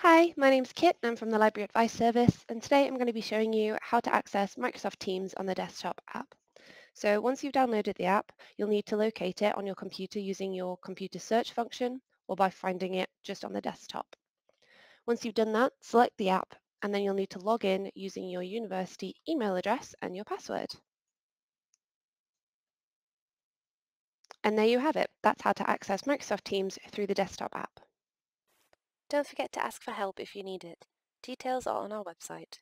Hi, my name's Kit. I'm from the Library Advice Service, and today I'm going to be showing you how to access Microsoft Teams on the desktop app. So once you've downloaded the app, you'll need to locate it on your computer using your computer search function or by finding it just on the desktop. Once you've done that, select the app, and then you'll need to log in using your university email address and your password. And there you have it. That's how to access Microsoft Teams through the desktop app. Don't forget to ask for help if you need it. Details are on our website.